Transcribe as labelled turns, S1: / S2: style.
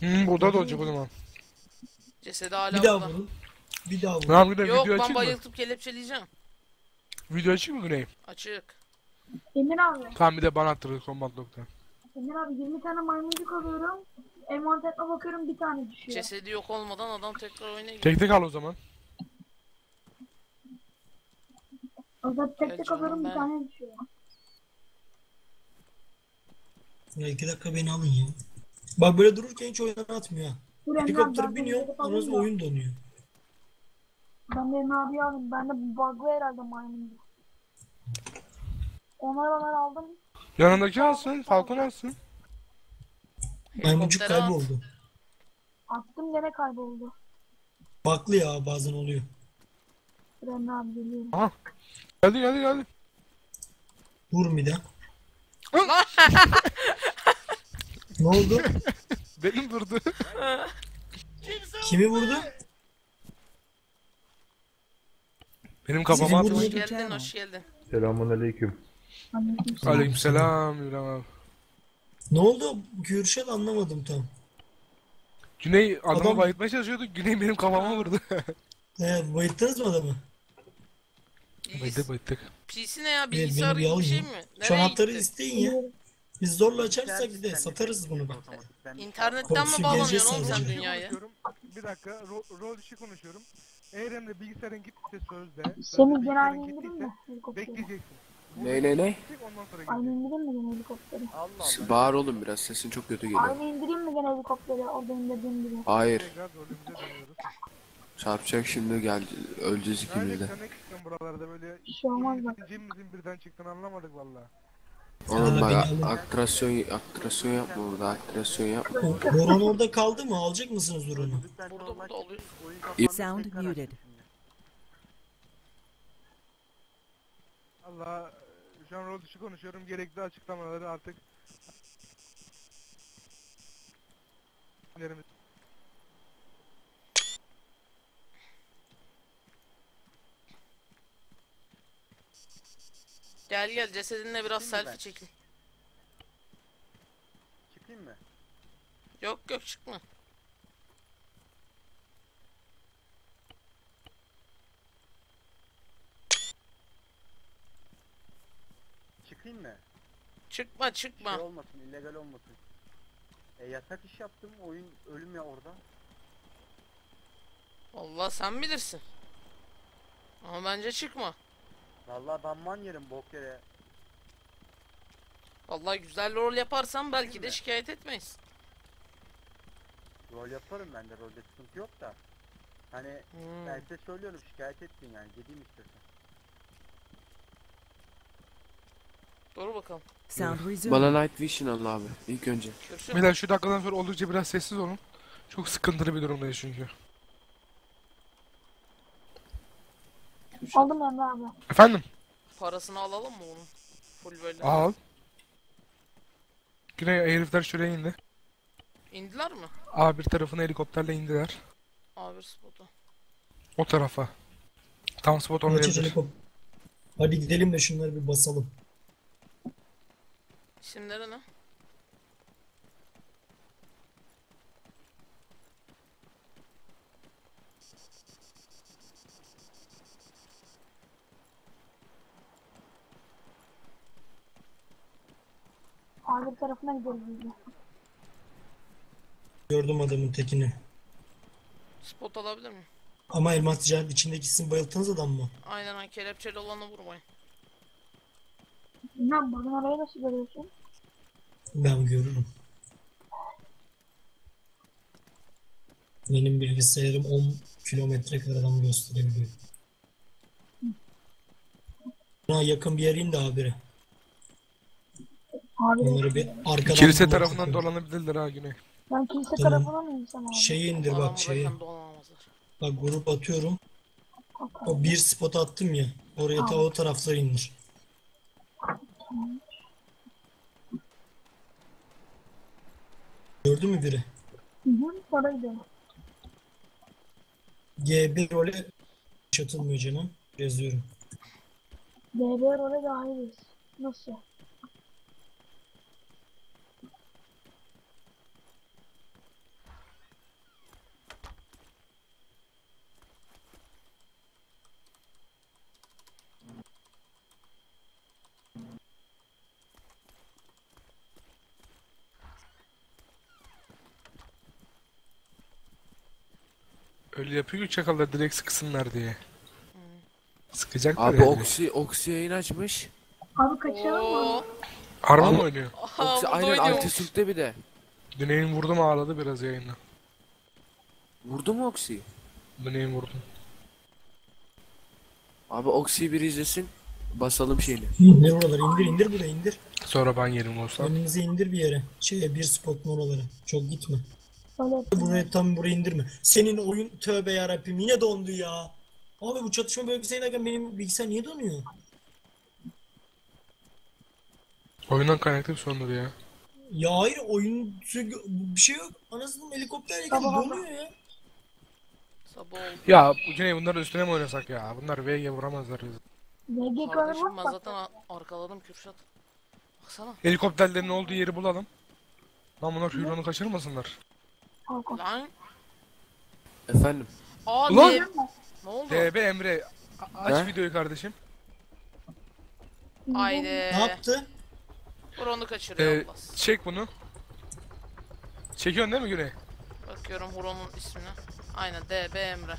S1: Hmm, burada da olacak o zaman.
S2: Cesedi hala
S3: Bir daha
S2: burada.
S3: vurun. Bir daha vurun.
S1: Bir de
S2: Yok
S1: video
S2: ben
S1: açayım mı?
S2: bayıltıp kelepçeleyeceğim.
S1: Video açayım mı Güney?
S2: Açık.
S4: Emir abi.
S1: Tamam bir de bana attırır Combat Log'da.
S4: Emir abi 20 tane maymuncuk alıyorum. Envanterine bakıyorum bir tane düşüyor.
S2: Cesedi yok olmadan adam tekrar oyuna giriyor.
S1: Tek tek al o zaman.
S4: O da tek tek
S2: canım
S4: alıyorum bir tane düşüyor.
S3: Ya iki dakika beni alın ya. Bak böyle dururken hiç oyundan atmıyor.
S4: Dur
S3: Helikopter
S4: ben
S3: biniyor, ondan oyun donuyor.
S4: Ben de Emre abi aldım. Ben de bug'lı herhalde maymuncuk. Onları ben aldım.
S1: Yanındaki alsın, Falcon alsın.
S3: Maymuncuk
S2: Helikoptere at.
S3: kayboldu.
S4: Attım gene kayboldu.
S3: Baklı ya bazen oluyor.
S4: Dur Emre abi geliyorum.
S1: Aha. Geldi geldi geldi.
S3: Vur bir daha.
S2: Lan!
S3: Ne oldu?
S1: Benim durdu.
S3: Kimi vurdu?
S1: Benim kafama
S3: Sizin
S1: attı.
S3: vurdu.
S2: hoş geldin, hoş geldin.
S5: Selamun aleyküm.
S4: Aleykümselam.
S1: İbrahim abi.
S3: Ne oldu? Kürşat anlamadım tam.
S1: Güney adamı
S3: Adam-
S1: bayıltmaya çalışıyordu. Güney benim kafama vurdu.
S3: He, bayıttınız mı adamı?
S2: İyiyiz.
S1: bayıldık bayıldık.
S2: PC ne ya?
S3: beni
S2: Bilgisayar
S3: bir
S2: gibi bir
S3: alın
S2: şey
S3: ya.
S2: mi?
S3: Şu
S2: Nereye
S3: anahtarı
S2: gitti?
S3: isteyin ya. Biz zorla açarsak de satarız bunu bak.
S2: İnternetten mi
S3: Komşu
S2: bağlanıyorsun oğlum sen dünyaya?
S6: konuşuyorum. Bir dakika ro- rol dışı konuşuyorum. Eğer bilgisayarın gittiyse sözde. sözde
S4: Semih gene
S6: bilgisayarın
S4: aynı indirin
S6: gittiyse
S4: mi helikopteri?
S6: Bekleyeceksin.
S7: Ne ne ne?
S6: Çek, Ondan sonra
S4: Aynı indirin mi gene helikopteri?
S7: Bağır oğlum biraz sesin çok kötü geliyor.
S4: Aynı indireyim mi gene helikopteri? Orada indirdiğim gibi.
S7: Hayır.
S6: Tekrar rolümüze dönüyoruz.
S7: Çarpacak şimdi gel öleceğiz ikimiz de.
S6: ne çıktın buralarda böyle
S4: Bir şey olmaz bak.
S6: cimrizin birden çıktın anlamadık valla.
S7: Oğlum bak aktrasyon aktrasyon yapma burada aktrasyon yapma.
S3: Boran orada kaldı mı? Alacak mısınız Boran'ı?
S8: Sound muted.
S6: Allah şu an rol dışı konuşuyorum. Gerekli açıklamaları artık
S2: Gel gel cesedinle biraz selfie çekil.
S9: Çıkayım mı?
S2: Yok yok çıkma.
S9: Çıkayım mı?
S2: Çıkma
S9: Şey
S2: çıkma.
S9: olmasın, illegal olmasın. E yasak iş yaptım, oyun ölüm ya orada.
S2: Allah sen bilirsin. Ama bence çıkma.
S9: Vallahi ben man yerim bok yere.
S2: Vallahi güzel rol yaparsan belki de
S9: mi?
S2: şikayet etmeyiz.
S9: Rol yaparım ben de rolde sıkıntı yok da. Hani
S2: Hmm.
S9: ben size söylüyorum şikayet ettin yani gideyim istiyorsan.
S2: Dur bakalım.
S8: Sound resumed.
S7: Bana Night Vision al abi ilk önce.
S1: Beyler şu dakikadan sonra oldukça biraz sessiz olun. Çok sıkıntılı bir durumdayız çünkü.
S4: Aldım Emre abi.
S1: Efendim?
S2: Parasını alalım mı onun? Full böyle.
S1: Al. Güney herifler şuraya indi.
S2: İndiler mi?
S1: A1 tarafına helikopterle indiler.
S2: A1 spota.
S1: O tarafa. Tam spot olmayabilir.
S3: helikopter. Hadi gidelim de şunları bir basalım.
S2: İsimleri ne?
S4: Arka tarafına gidiyoruz biz de.
S3: Gördüm adamın tekini.
S2: Spot alabilir miyim?
S3: Ama elmas ticaret içindeki sizin bayılttığınız adam mı?
S2: Aynen aynen kelepçeli olanı vurmayın.
S4: Abi buradan orayı nasıl görüyorsun?
S3: Ben görürüm. Benim bilgisayarım 10 kilometre karadan gösterebiliyor. Buna yakın bir yereyim de habire. Onları bir arkadan
S1: Kilise tarafından dolanabilirler ha Güney.
S4: ben kilise
S3: Tamam.
S4: tarafına mı insem abi?
S3: Şeyi indir bak şeyi.
S2: dolanamazlar.
S3: Bak grup atıyorum. O bir spot attım ya. Oraya ta o taraflara indir. Gördün mü biri?
S4: Hı hı. Oraya gidiyorum.
S3: G1 role çatılmıyor canım. Yazıyorum.
S4: DB role dahiliz. Nasıl?
S1: Öyle yapıyor ki çakallar direkt sıksınlar diye. Sıkacaklar
S7: Abi
S1: yani.
S7: Oksi, Oksi yayın açmış.
S4: Abi kaçıralım mı?
S2: Oo.
S1: Arma mı
S7: Abi-
S1: oynuyor?
S2: Aha,
S7: Oksi aynen
S2: oynuyormuş.
S7: Antisürk'te bir de.
S1: Güney'in vurdum ağladı biraz yayında.
S7: Vurdu mu Oksi'yi?
S1: Güney'in vurdum.
S7: Abi Oksi'yi bir izlesin. Basalım şeyini.
S3: İndir oraları indir indir buraya indir.
S1: Sonra ben yerim olsam.
S3: Önümüze indir bir yere. Şeye bir spot oralara. Çok gitme.
S4: Yapayım.
S3: Buraya tam buraya indirme. Senin oyun tövbe yarabbim yine dondu ya. Abi bu çatışma bölgesindeyken benim bilgisayar niye donuyor?
S1: Oyundan kaynaklı bir sorundur ya.
S3: Ya hayır oyun bir şey yok. Anasının helikopter yakın
S4: Tamam,
S3: donuyor ya.
S2: Sabah oldu.
S1: Ya bu Güney bunların üstüne mi oynasak ya? Bunlar V'ye vuramazlar bizi.
S4: VG
S2: Kardeşim ben zaten arkaladım Kürşat. Baksana.
S1: Helikopterlerin olduğu yeri bulalım. Lan bunlar Hüron'u kaçırmasınlar.
S2: Lan.
S7: Efendim.
S2: Aa
S1: Ulan!
S2: ne? Ne oldu?
S1: DB Emre a- aç
S7: Ne?
S1: videoyu kardeşim.
S2: Haydi.
S3: Ne yaptı?
S2: Huron'u kaçırıyor
S1: Ee,
S2: Abbas.
S1: çek bunu. Çekiyorsun değil mi Güney?
S2: Bakıyorum Huron'un ismine. Aynen DB Emre.